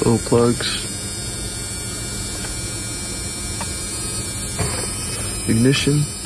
Little plugs. Ignition.